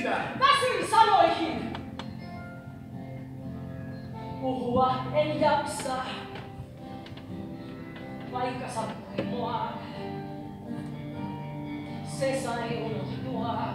siitä? Väsyn sanoihin. Puhua en jaksa, vaikka sattui mua. Se sai unohtua.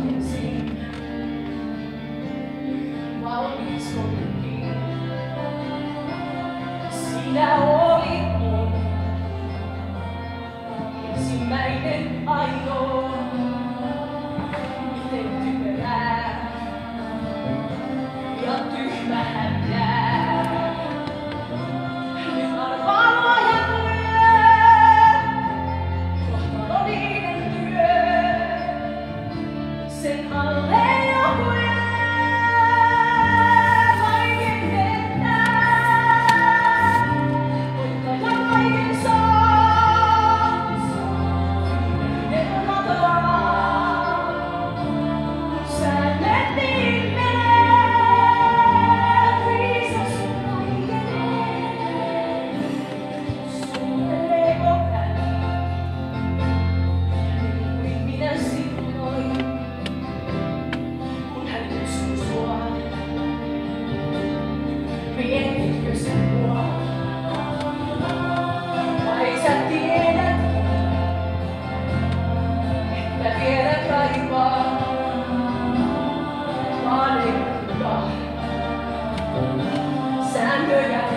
Sandra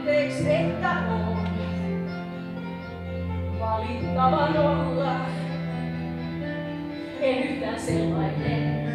anteeksi, että on valittavan olla. En yhtään sellainen.